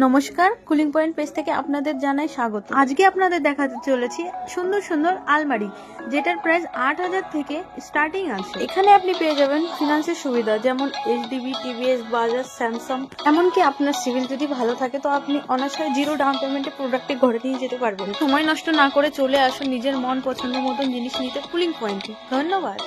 নমস্কার cooling point page থেকে আপনাদের জানাই স্বাগত। আজকে আপনাদের দেখাতে চলেছি সুন্দর সুন্দর আলমারি, যেটার প্রাইস আট হাজার থেকে স্টার্টিং আছে। এখানে আপনি পেয়ে যাবেন ফিনান্সের সুবিধা, যেমন এইচডিবি টিভিএস বাজাজ স্যামসাং এমনকি আপনার সিভিল যদি ভালো থাকে, তো আপনি অনার্সে জিরো ডাউন পেমেন্টে প্রোডাক্টে ঘরে নিয়ে যেতে পারবেন। সময় নষ্ট না করে চলে আসুন নিজের মন পছন্দ মতন জিনিস নিতে কুলিং পয়েন্টে ধন্যবাদ।